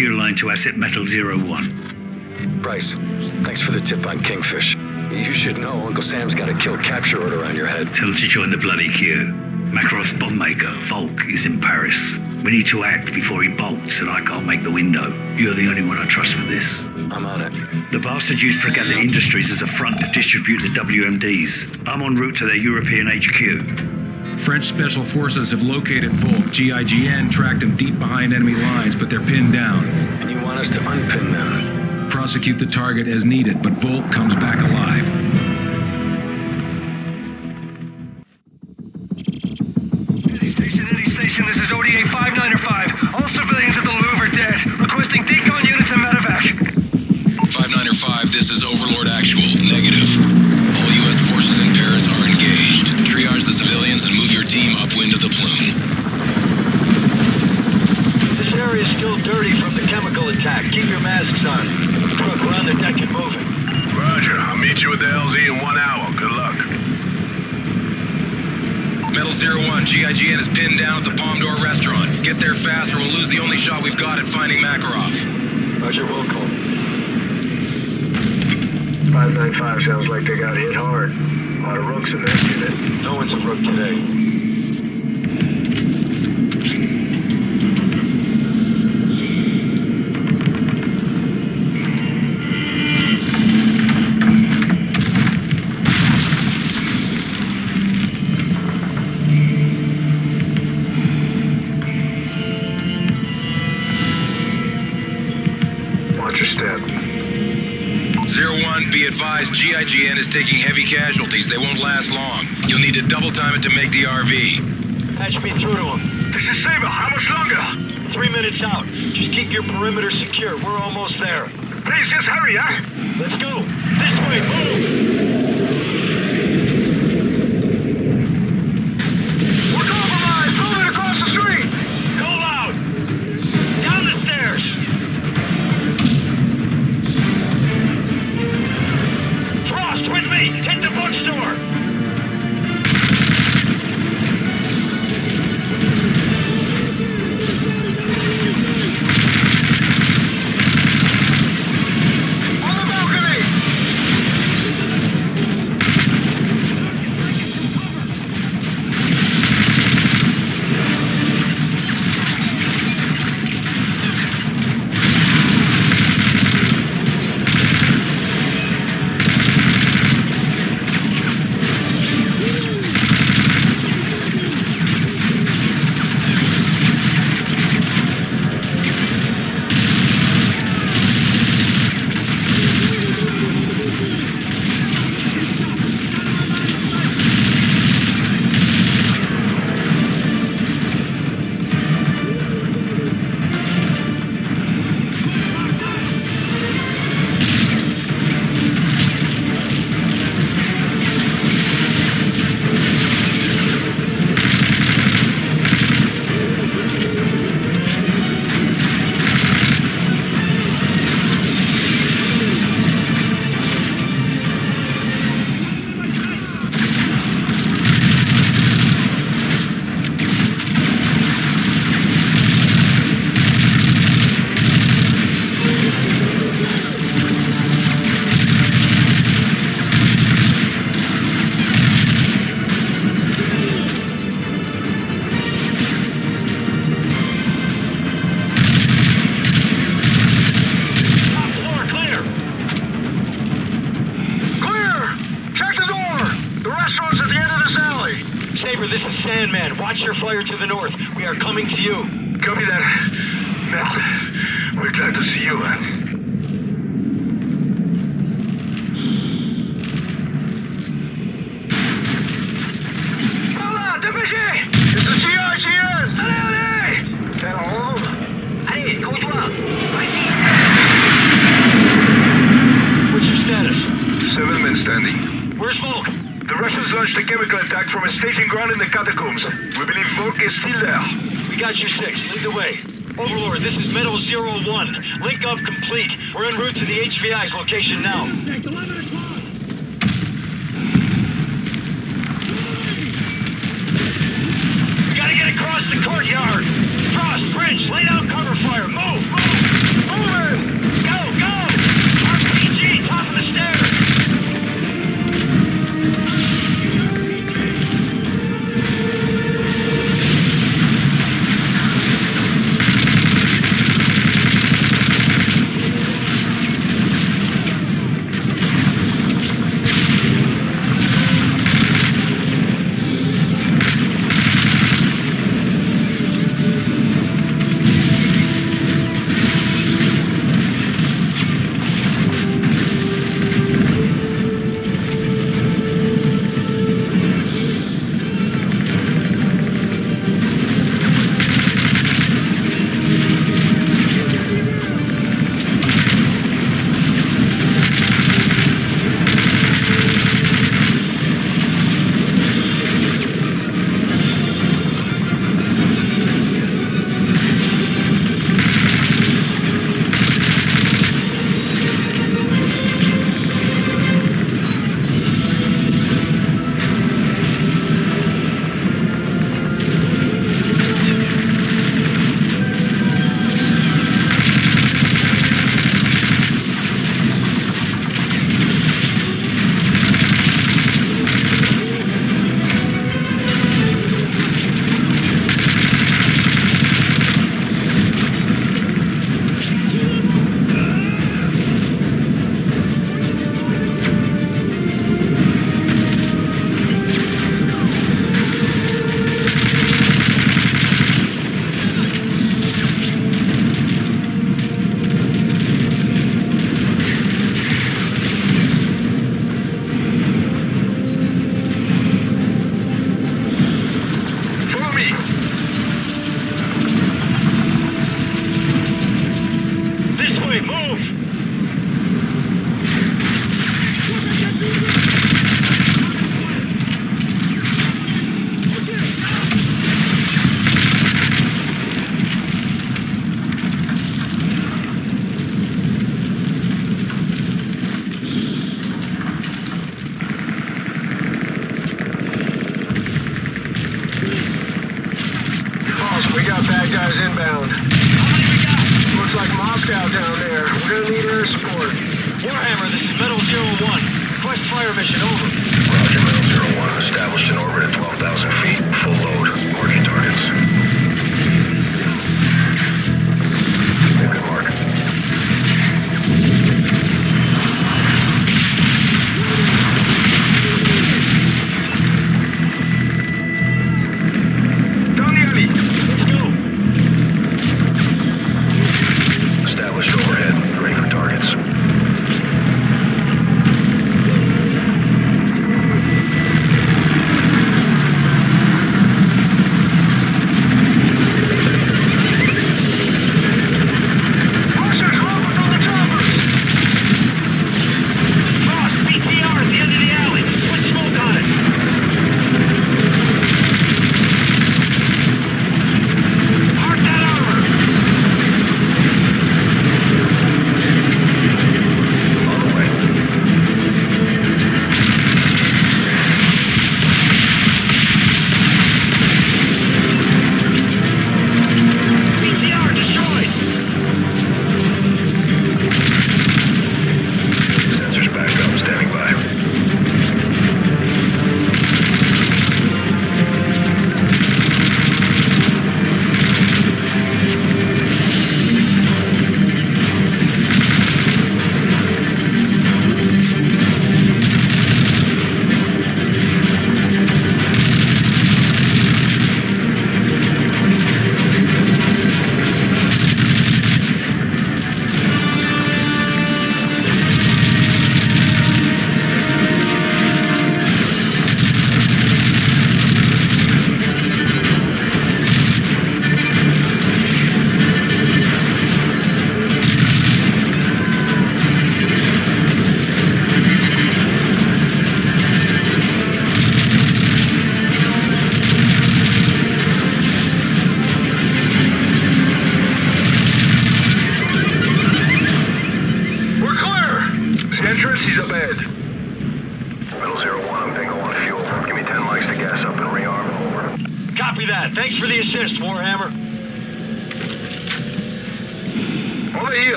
Viking. Get me a secure line to asset metal zero one. Price, thanks for the tip on Kingfish. You should know Uncle Sam's got a kill capture order on your head. Tell him to join the bloody queue. Makarov's bomb maker, Volk, is in Paris. We need to act before he bolts and I can't make the window. You're the only one I trust with this. I'm on it. The bastard used Fregata Industries as a front to distribute the WMDs. I'm en route to their European HQ. French special forces have located Volk. GIGN tracked him deep behind enemy lines, but they're pinned down. And you want us to unpin them? Prosecute the target as needed, but Volk comes back alive. Roger, wilco. 595 sounds like they got hit hard. A lot of rooks in that unit. No one's a rook today. Is taking heavy casualties. They won't last long. You'll need to double time it to make the RV. Patch me through to him. This is Saber. How much longer? Three minutes out. Just keep your perimeter secure. We're almost there. Please, just hurry, huh? Let's go. This way, move! Watch to the north. We are coming to you. Copy that. Mel, we're glad to see you, man. Hola, dépêchez! It's the GIGN! Allez, allez! That all of them? Allez, couche-toi! What's your status? Seven men standing. Where's Volk? The Russians launched a chemical attack from a staging ground in the catacombs. We believe Volk is still there. We got you six. Lead the way. Overlord, this is Metal Zero One. Link up complete. We're en route to the HVI's location now. We gotta get across the courtyard. Frost, Bridge, lay down cover fire! Move! Move!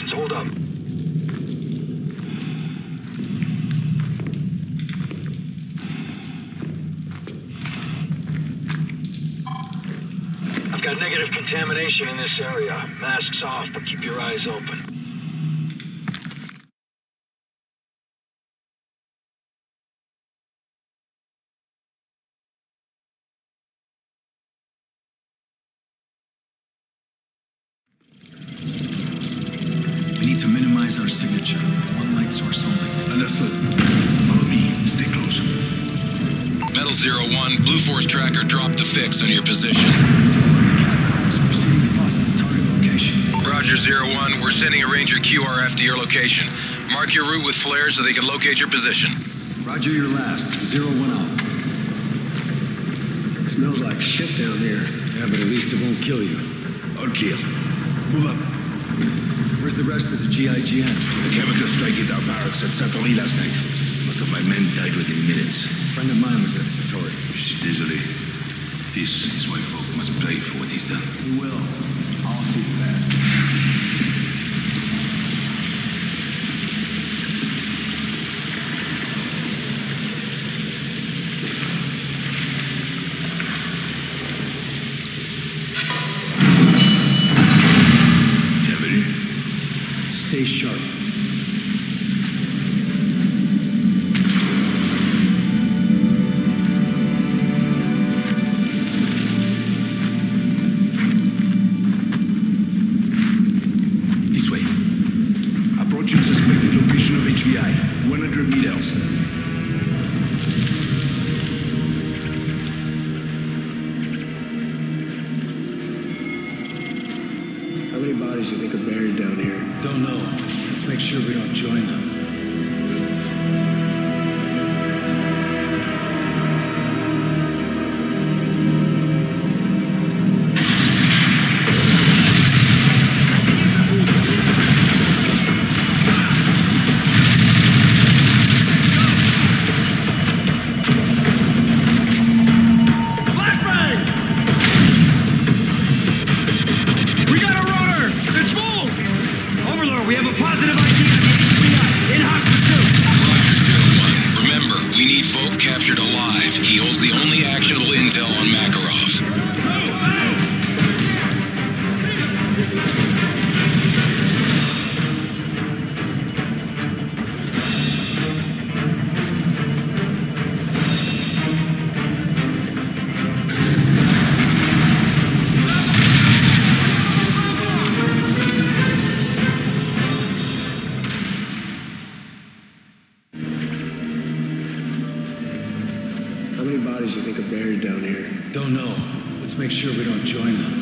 Checking. Hold up. I've got negative contamination in this area. Masks off, but keep your eyes open. One, Blue Force tracker dropped the fix on your position. Catacombs proceeding to possible target location. Roger Zero One, we're sending a Ranger QRF to your location. Mark your route with flares so they can locate your position. Roger your last. Zero one out. Smells like shit down here. Yeah, but at least it won't kill you. Okay. Move up. Where's the rest of the GIGN? The chemical strike hit our barracks at Satory last night. My men died within minutes. A friend of mine was at Satory. Désolé. This is why Volk must pay for what he's done. We will. I'll see to that. 100 meters. Don't know. Let's make sure we don't join them.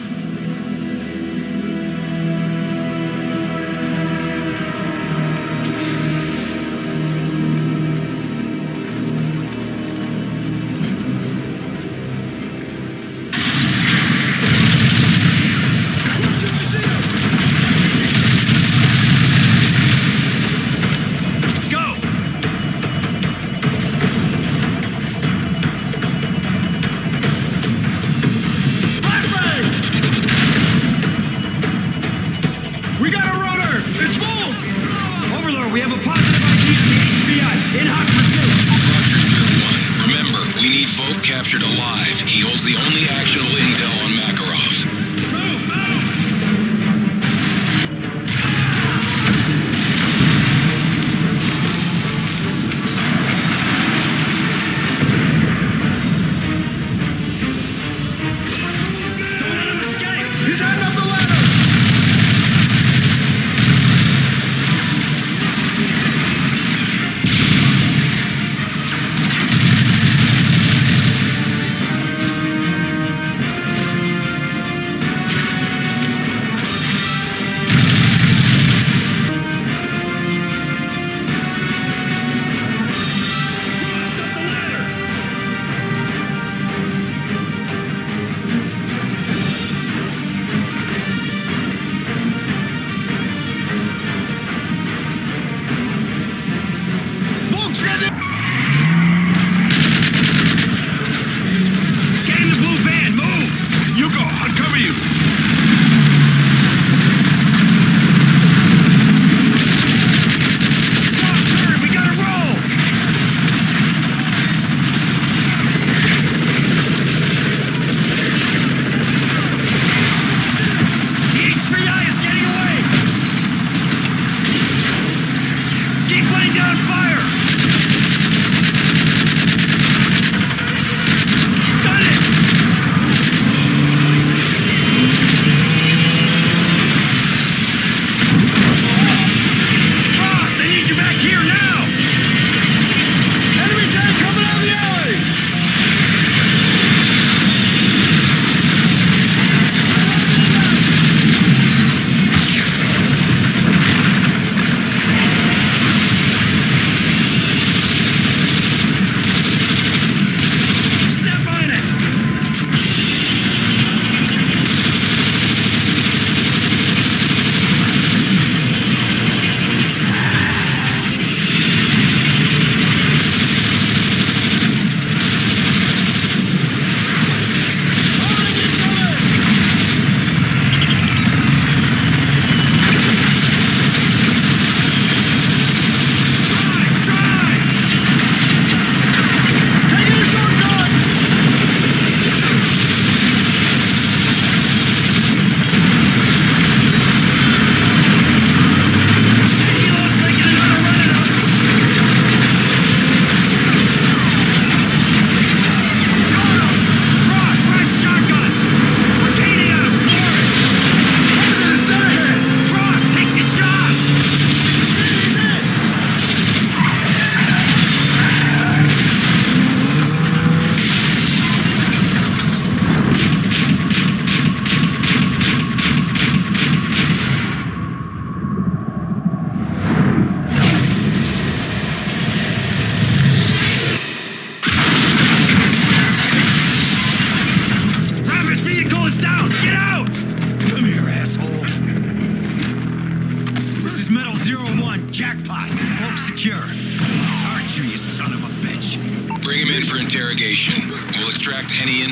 Keep laying down fire!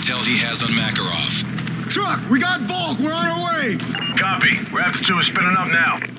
intel he has on Makarov. Truck, we got Volk. We're on our way. Copy. Raptor 2 is spinning up now.